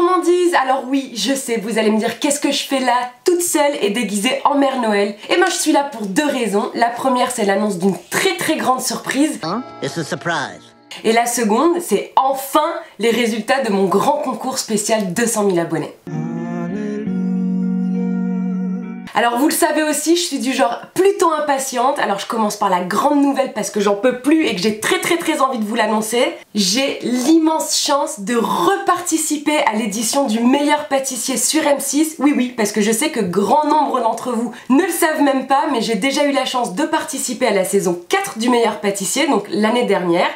gourmandise Alors oui, je sais, vous allez me dire qu'est-ce que je fais là, toute seule et déguisée en Mère Noël Et ben je suis là pour deux raisons. La première, c'est l'annonce d'une très très grande surprise. Hein? It's a surprise. Et la seconde, c'est enfin les résultats de mon grand concours spécial 200 000 abonnés. Alors vous le savez aussi, je suis du genre plutôt impatiente. Alors je commence par la grande nouvelle parce que j'en peux plus et que j'ai très très très envie de vous l'annoncer. J'ai l'immense chance de reparticiper à l'édition du meilleur pâtissier sur M6. Oui oui, parce que je sais que grand nombre d'entre vous ne le savent même pas, mais j'ai déjà eu la chance de participer à la saison 4 du meilleur pâtissier, donc l'année dernière.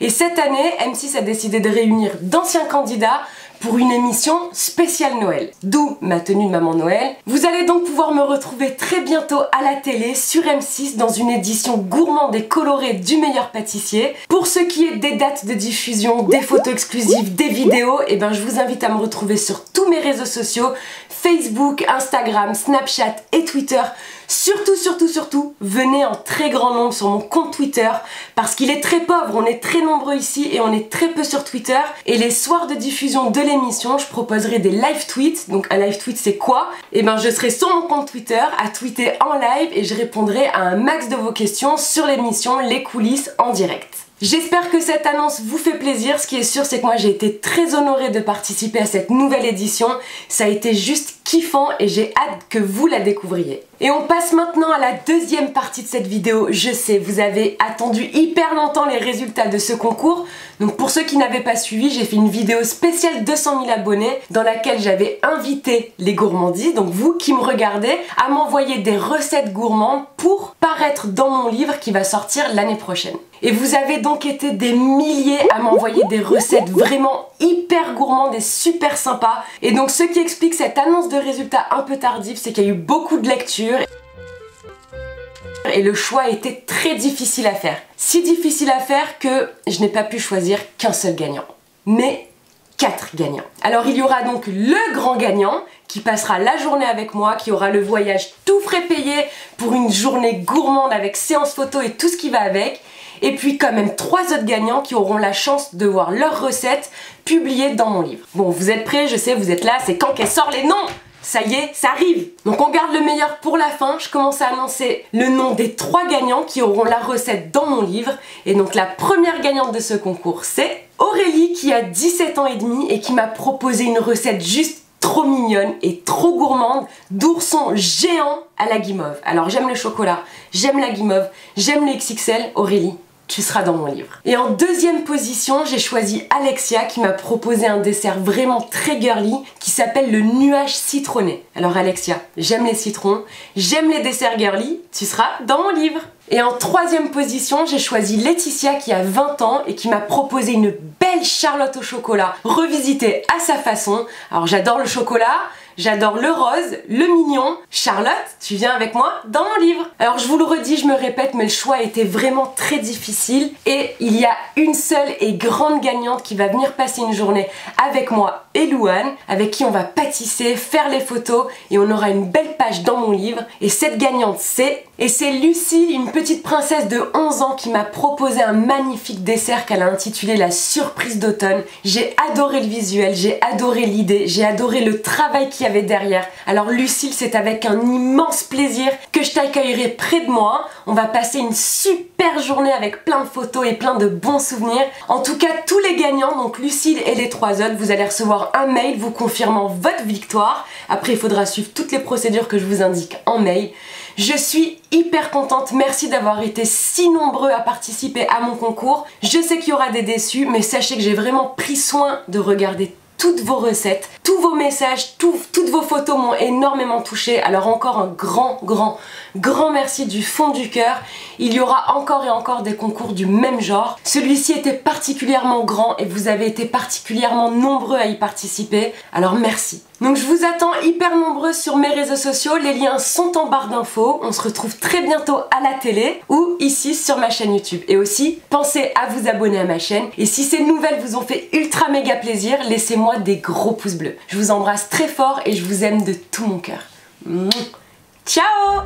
Et cette année, M6 a décidé de réunir d'anciens candidats pour une émission spéciale Noël. D'où ma tenue de maman Noël. Vous allez donc pouvoir me retrouver très bientôt à la télé sur M6 dans une édition gourmande et colorée du meilleur pâtissier. Pour ce qui est des dates de diffusion, des photos exclusives, des vidéos, et eh ben je vous invite à me retrouver sur tous mes réseaux sociaux, Facebook, Instagram, Snapchat et Twitter. Surtout, surtout, surtout, venez en très grand nombre sur mon compte Twitter parce qu'il est très pauvre, on est très nombreux ici et on est très peu sur Twitter. Et les soirs de diffusion de l'émission, je proposerai des live tweets. Donc un live tweet c'est quoi? Et eh ben je serai sur mon compte Twitter à tweeter en live et je répondrai à un max de vos questions sur l'émission, les coulisses en direct. J'espère que cette annonce vous fait plaisir. Ce qui est sûr, c'est que moi j'ai été très honorée de participer à cette nouvelle édition. Ça a été juste et j'ai hâte que vous la découvriez. Et on passe maintenant à la deuxième partie de cette vidéo. Je sais, vous avez attendu hyper longtemps les résultats de ce concours. Donc pour ceux qui n'avaient pas suivi, j'ai fait une vidéo spéciale 200 000 abonnés dans laquelle j'avais invité les gourmandises, donc vous qui me regardez, à m'envoyer des recettes gourmandes pour paraître dans mon livre qui va sortir l'année prochaine. Et vous avez donc été des milliers à m'envoyer des recettes vraiment hyper gourmandes et super sympas. Et donc ce qui explique cette annonce de résultats un peu tardive, c'est qu'il y a eu beaucoup de lectures et le choix était très difficile à faire. Si difficile à faire que je n'ai pas pu choisir qu'un seul gagnant. Mais quatre gagnants. Alors il y aura donc le grand gagnant qui passera la journée avec moi, qui aura le voyage tout frais payé pour une journée gourmande avec séance photo et tout ce qui va avec et puis quand même trois autres gagnants qui auront la chance de voir leurs recettes publiées dans mon livre. Bon, vous êtes prêts, je sais, vous êtes là, c'est quand qu'elle sort les noms ça y est, ça arrive Donc on garde le meilleur pour la fin, je commence à annoncer le nom des trois gagnants qui auront la recette dans mon livre. Et donc la première gagnante de ce concours, c'est Aurélie qui a 17 ans et demi et qui m'a proposé une recette juste trop mignonne et trop gourmande d'ourson géant à la guimauve. Alors j'aime le chocolat, j'aime la guimauve, j'aime les XXL, Aurélie, tu seras dans mon livre. Et en deuxième position, j'ai choisi Alexia qui m'a proposé un dessert vraiment très girly qui s'appelle le nuage citronné. Alors Alexia, j'aime les citrons, j'aime les desserts girly, tu seras dans mon livre. Et en troisième position, j'ai choisi Laetitia qui a 20 ans et qui m'a proposé une belle charlotte au chocolat revisitée à sa façon. Alors j'adore le chocolat, J'adore le rose, le mignon. Charlotte, tu viens avec moi dans mon livre. Alors je vous le redis, je me répète, mais le choix était vraiment très difficile et il y a une seule et grande gagnante qui va venir passer une journée avec moi et Louane, avec qui on va pâtisser, faire les photos et on aura une belle page dans mon livre. Et cette gagnante, c'est et c'est Lucie, une petite princesse de 11 ans qui m'a proposé un magnifique dessert qu'elle a intitulé la surprise d'automne. J'ai adoré le visuel, j'ai adoré l'idée, j'ai adoré le travail derrière. Alors Lucille, c'est avec un immense plaisir que je t'accueillerai près de moi. On va passer une super journée avec plein de photos et plein de bons souvenirs. En tout cas, tous les gagnants, donc Lucille et les trois autres, vous allez recevoir un mail vous confirmant votre victoire. Après, il faudra suivre toutes les procédures que je vous indique en mail. Je suis hyper contente, merci d'avoir été si nombreux à participer à mon concours. Je sais qu'il y aura des déçus, mais sachez que j'ai vraiment pris soin de regarder toutes vos recettes, tous vos messages, toutes vos photos m'ont énormément touché. Alors encore un grand, grand, grand merci du fond du cœur. Il y aura encore et encore des concours du même genre. Celui-ci était particulièrement grand et vous avez été particulièrement nombreux à y participer. Alors merci. Donc je vous attends hyper nombreux sur mes réseaux sociaux, les liens sont en barre d'infos. On se retrouve très bientôt à la télé ou ici sur ma chaîne YouTube. Et aussi, pensez à vous abonner à ma chaîne. Et si ces nouvelles vous ont fait ultra méga plaisir, laissez-moi des gros pouces bleus. Je vous embrasse très fort et je vous aime de tout mon cœur. Ciao